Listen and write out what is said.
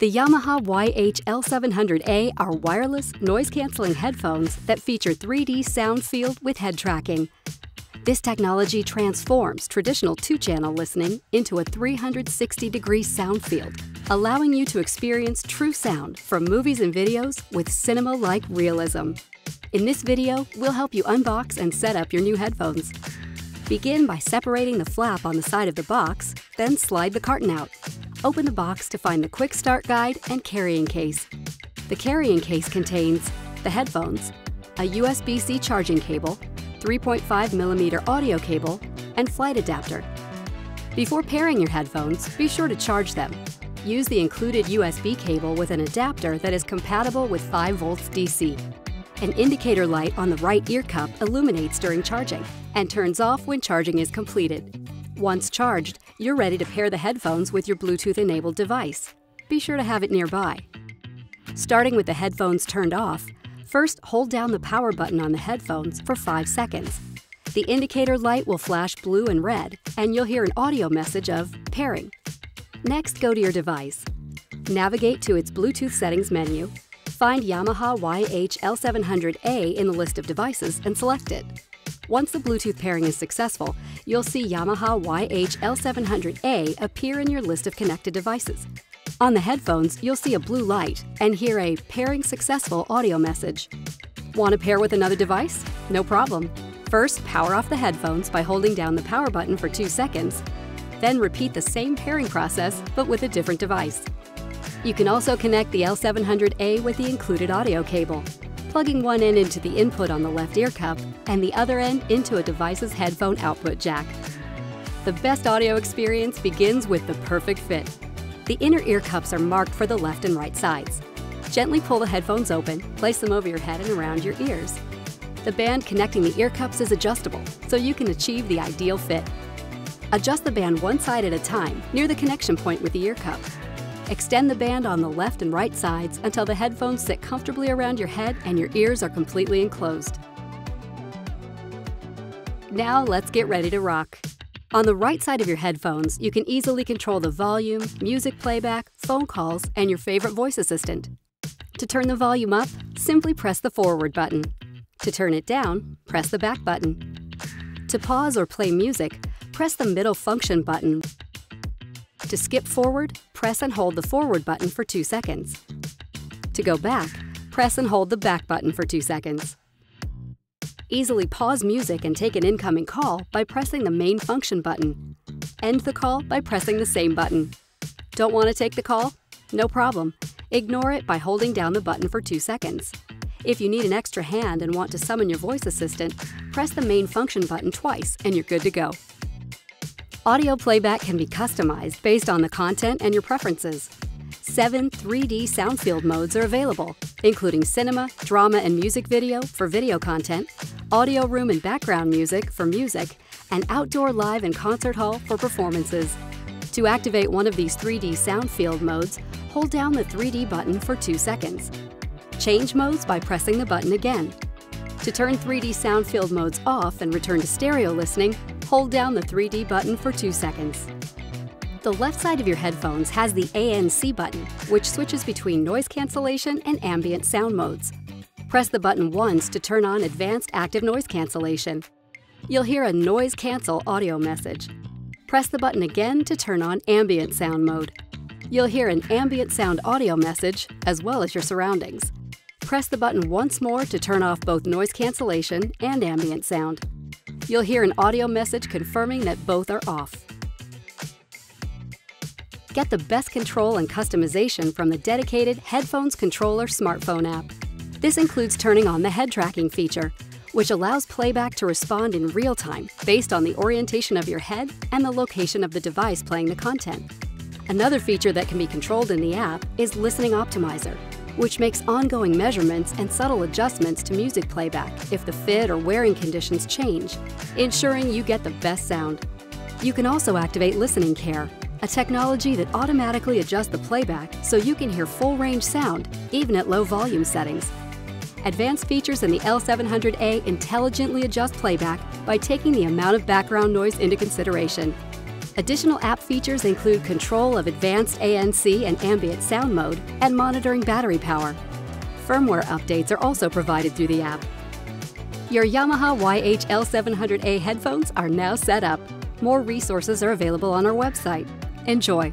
The Yamaha YH-L700A are wireless, noise-canceling headphones that feature 3D sound field with head tracking. This technology transforms traditional two-channel listening into a 360-degree sound field, allowing you to experience true sound from movies and videos with cinema-like realism. In this video, we'll help you unbox and set up your new headphones. Begin by separating the flap on the side of the box, then slide the carton out. Open the box to find the quick start guide and carrying case. The carrying case contains the headphones, a USB-C charging cable, 3.5mm audio cable, and flight adapter. Before pairing your headphones, be sure to charge them. Use the included USB cable with an adapter that is compatible with 5 volts DC. An indicator light on the right ear cup illuminates during charging and turns off when charging is completed. Once charged, you're ready to pair the headphones with your Bluetooth-enabled device. Be sure to have it nearby. Starting with the headphones turned off, first hold down the power button on the headphones for 5 seconds. The indicator light will flash blue and red, and you'll hear an audio message of pairing. Next, go to your device. Navigate to its Bluetooth settings menu, find Yamaha YH-L700A in the list of devices and select it. Once the Bluetooth pairing is successful, you'll see Yamaha YH-L700A appear in your list of connected devices. On the headphones, you'll see a blue light and hear a Pairing Successful audio message. Want to pair with another device? No problem. First, power off the headphones by holding down the power button for 2 seconds. Then repeat the same pairing process, but with a different device. You can also connect the L700A with the included audio cable plugging one end into the input on the left ear cup and the other end into a device's headphone output jack. The best audio experience begins with the perfect fit. The inner ear cups are marked for the left and right sides. Gently pull the headphones open, place them over your head and around your ears. The band connecting the ear cups is adjustable, so you can achieve the ideal fit. Adjust the band one side at a time near the connection point with the ear cup. Extend the band on the left and right sides until the headphones sit comfortably around your head and your ears are completely enclosed. Now let's get ready to rock. On the right side of your headphones, you can easily control the volume, music playback, phone calls, and your favorite voice assistant. To turn the volume up, simply press the forward button. To turn it down, press the back button. To pause or play music, press the middle function button to skip forward, press and hold the forward button for 2 seconds. To go back, press and hold the back button for 2 seconds. Easily pause music and take an incoming call by pressing the main function button. End the call by pressing the same button. Don't want to take the call? No problem. Ignore it by holding down the button for 2 seconds. If you need an extra hand and want to summon your voice assistant, press the main function button twice and you're good to go. Audio playback can be customized based on the content and your preferences. Seven 3D sound field modes are available, including cinema, drama, and music video for video content, audio room and background music for music, and outdoor live and concert hall for performances. To activate one of these 3D sound field modes, hold down the 3D button for 2 seconds. Change modes by pressing the button again. To turn 3D sound field modes off and return to stereo listening, hold down the 3D button for 2 seconds. The left side of your headphones has the ANC button, which switches between noise cancellation and ambient sound modes. Press the button once to turn on Advanced Active Noise Cancellation. You'll hear a Noise Cancel audio message. Press the button again to turn on Ambient Sound mode. You'll hear an ambient sound audio message, as well as your surroundings. Press the button once more to turn off both noise cancellation and ambient sound. You'll hear an audio message confirming that both are off. Get the best control and customization from the dedicated Headphones Controller smartphone app. This includes turning on the head tracking feature, which allows playback to respond in real time based on the orientation of your head and the location of the device playing the content. Another feature that can be controlled in the app is Listening Optimizer, which makes ongoing measurements and subtle adjustments to music playback if the fit or wearing conditions change, ensuring you get the best sound. You can also activate Listening Care, a technology that automatically adjusts the playback so you can hear full range sound, even at low volume settings. Advanced features in the L700A intelligently adjust playback by taking the amount of background noise into consideration. Additional app features include control of advanced ANC and ambient sound mode and monitoring battery power. Firmware updates are also provided through the app. Your Yamaha YH-L700A headphones are now set up. More resources are available on our website. Enjoy!